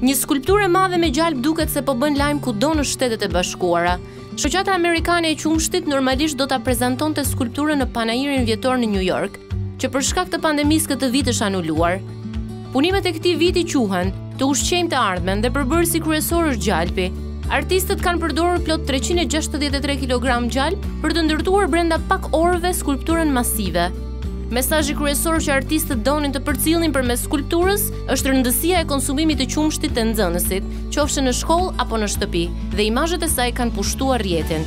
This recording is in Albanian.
Një skulpturë e madhe me gjalp duket se po bën lajm kudo në Shtetet e Bashkuara. Shoqata Amerikane e Qumështit normalisht do ta prezantonte skulpturën në panairin vjetor në New York, që për shkak të pandemisë këtë vit është anuluar. Punimet e këtij viti quhen Të ushqejmë të ardhmen dhe përbërësi kryesor është gjalpi. Artistët kanë përdorur plot 363 kg gjalp për të ndërtuar brenda pak orëve skulpturën masive. Mesazhi kryesor që artistët donin të përcillnin përmes skulpturës është rëndësia e konsumimit të qumështit te nxënësit, qofshin në shkollë apo në shtëpi, dhe imazhet e saj kanë pushtuar rrjetin.